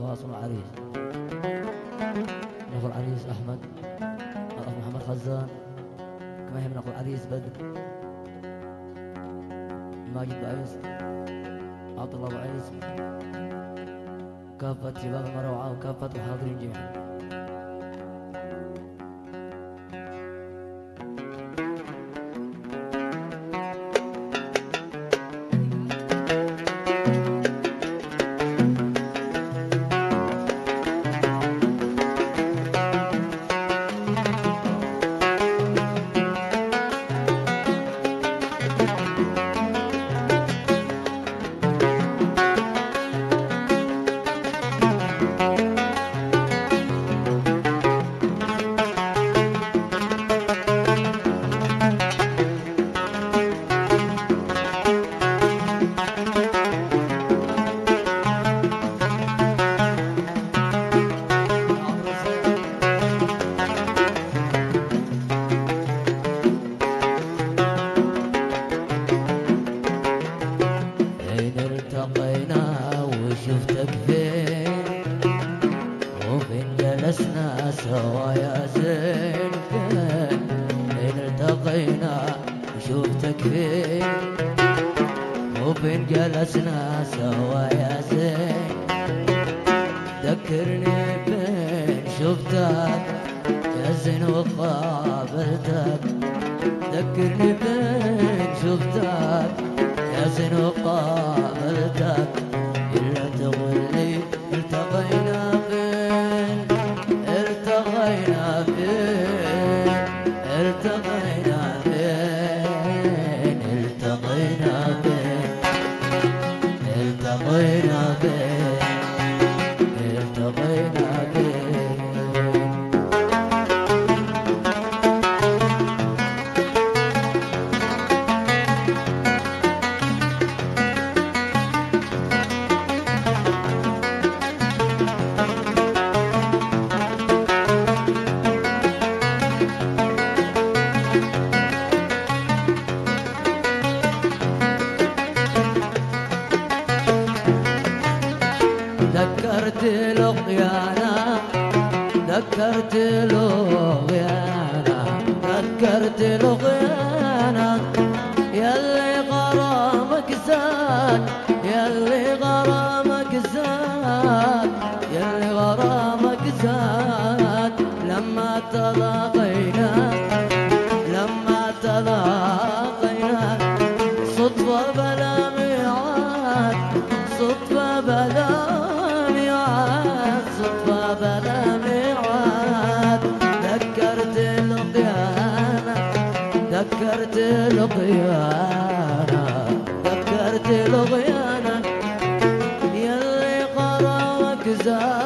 العريس. من أخو العريس أحمد الأخ محمد خزان. كما هي من أخو العريس بدر. ماجد بعيس عبد الله بعيس كافة شباب المروعة وكافة الحاضرين جميعا. فين شفتك يا زين وقابلتك. ذكرني فين شفتك يا زين وقابلتك. إلا تقولي التقينا زاد يلي غرامك زاد يلي غرامك زاد لما تلاقينا لما تلاقينا صدفة بلا ميعاد صدفة بلا ميعاد صدفة بلا ميعاد. ذكرت القيامة ذكرت القيامة. غرامك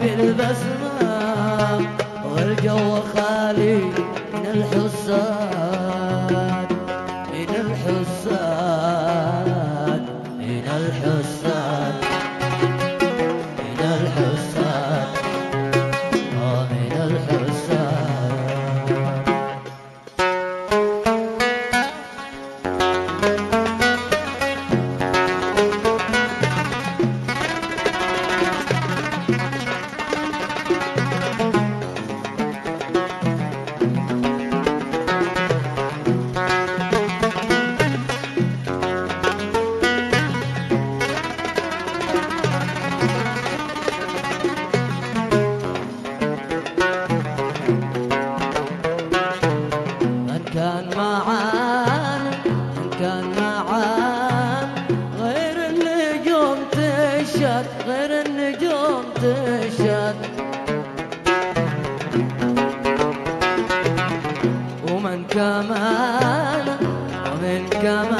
بالبسمة والجو خالي من الحساد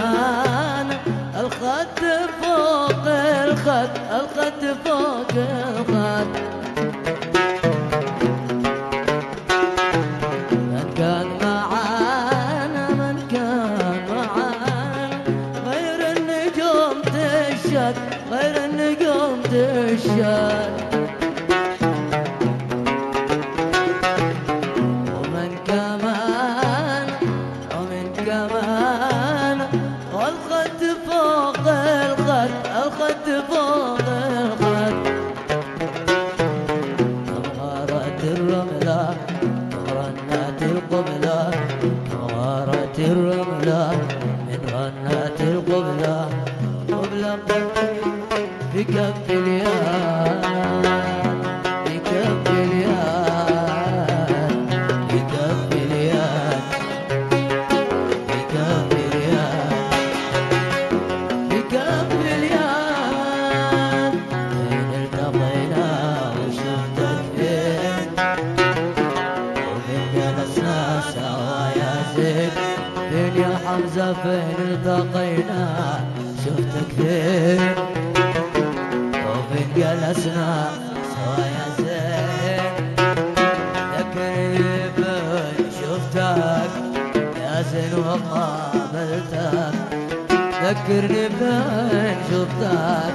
أنا الخد فوق الخد الخد فوق الخد. فين التقينا شفتك فين؟ وفين جلسنا سوا يا زين فين شفتك؟ يا زين وقابلتك. ذكرني فين شفتك؟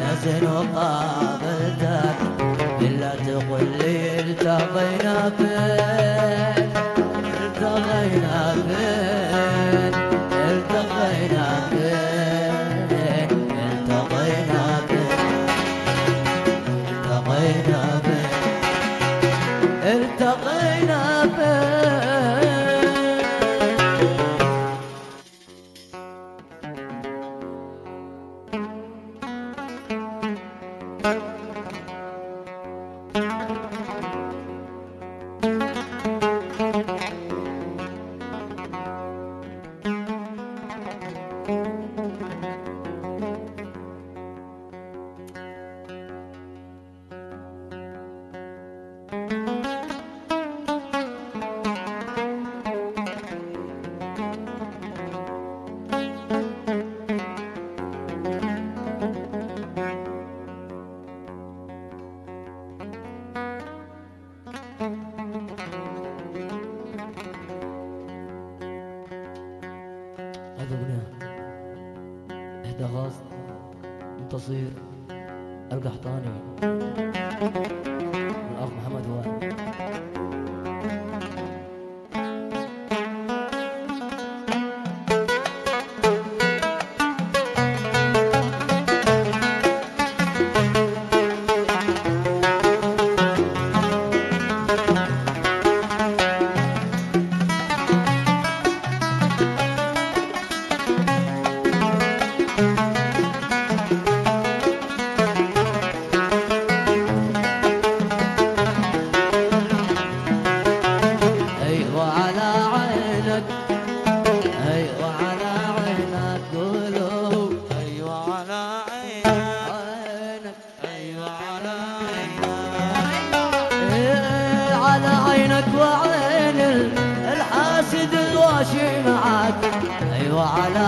يا زين وقابلتك. إلا تقول لي التقينا فين؟ أيوة على عينك أيوة على عينك قولوا أيوة على عينك عينك أيوة على عينك. إيه على عينك وعين ال- الحاسد الواشي معك. أيوة على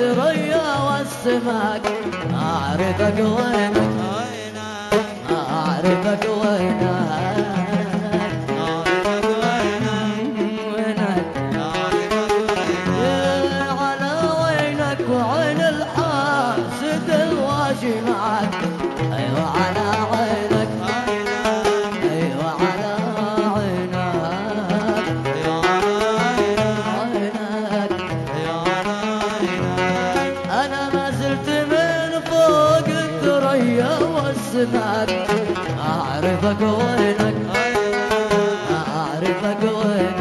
الثريا والسماك. أعرفك وينك؟ أعرفك وينك؟ والسماك أعرفك وينك. أعرفك وينك.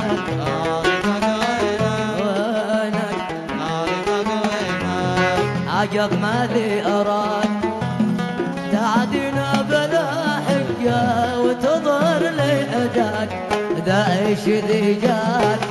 عارفك وينك وينك عارفك وينك عجب ما لي أراك. تعدينا بلا حجة وتظهر لي أداك. ذا إيش ذي جاك.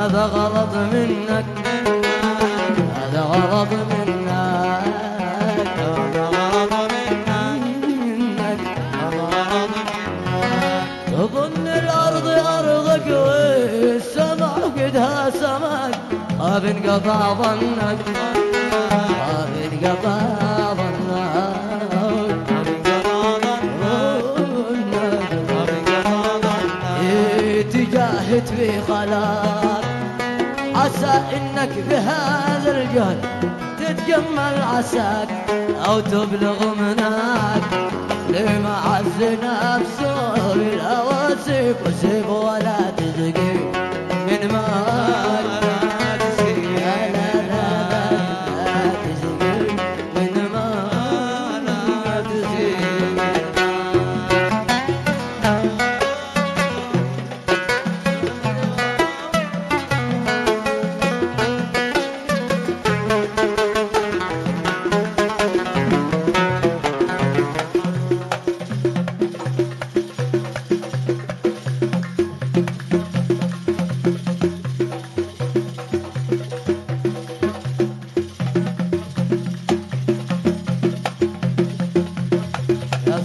هذا غلط منك هذا غلط منك هذا غلط منك تظن الأرض أرضك والسماء قدها سمك خاف انقطع ظنك خاف انقطع ظنك. إيه، تجاهد في خلاص إنك بهذا الجهد تتجمل عساك أو تبلغ مناك. لما عز نفسه بالهوى وسيب ولا تزقي من ماك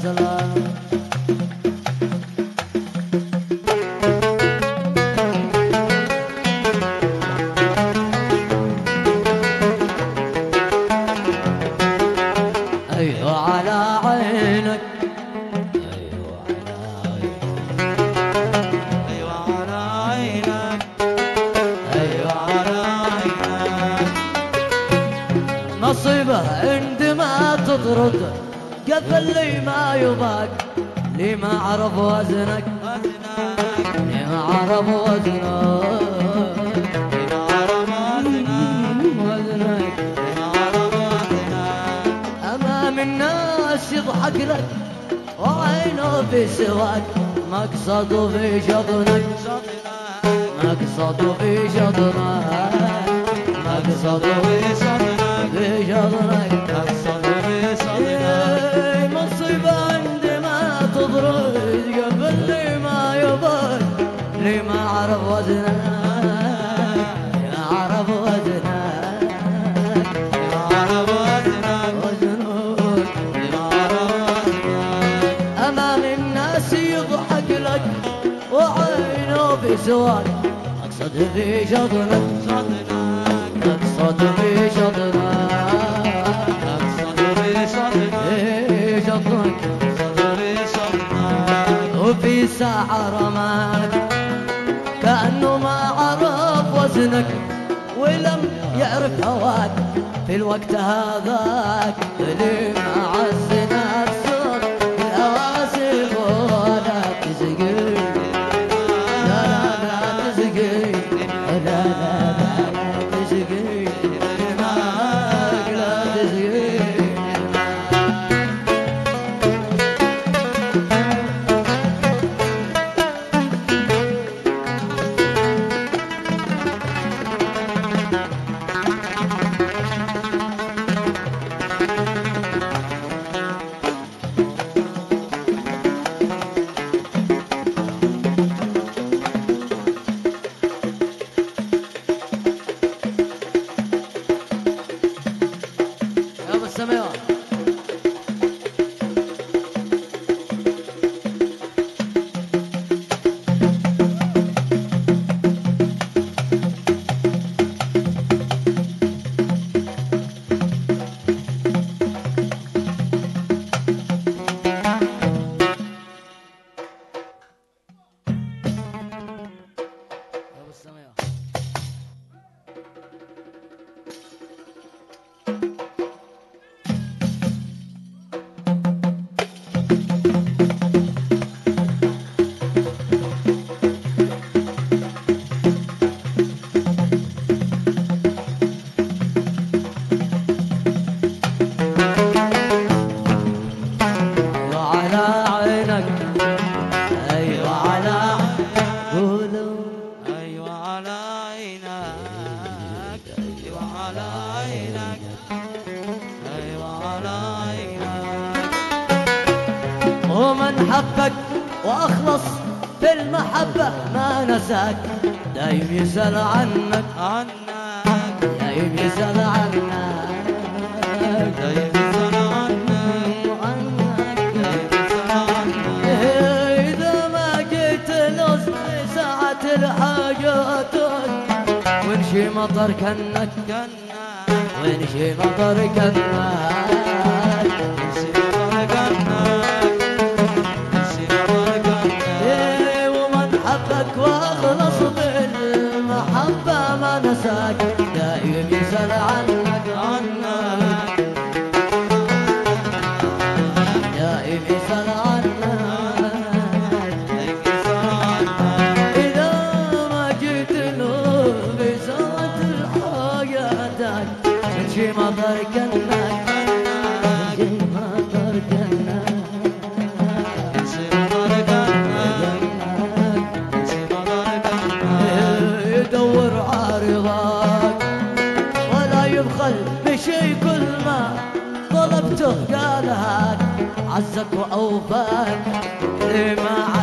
يا وزنك وزنك أمام الناس يضحك لك. وعينه في سواك مقصده في شطنك مقصده في شطنك مقصده في شطنك إيه، مصيبة عندما تضرب لي ما عرف وزنك ما عرف وزنك وزنك أمام الناس يضحك لك وعينه في سواك. مقصد في شطنك مقصد في شطنك في شطنك وفي ساعة رماك كأنه ما وزنك ولم يعرف هواك في الوقت هذاك. اللي ومن حبك وأخلص في المحبة ما نساك. دايم يسأل عنك. عنك دايم يسأل عنك. دايم يسأل عنك. عنك دايم يسأل عنك إذا ما جيت نص ساعة الحاجات. وانشي مطر كنك. كنا ونشي مطر كنك. نسينا كنا نسينا طلبته قالك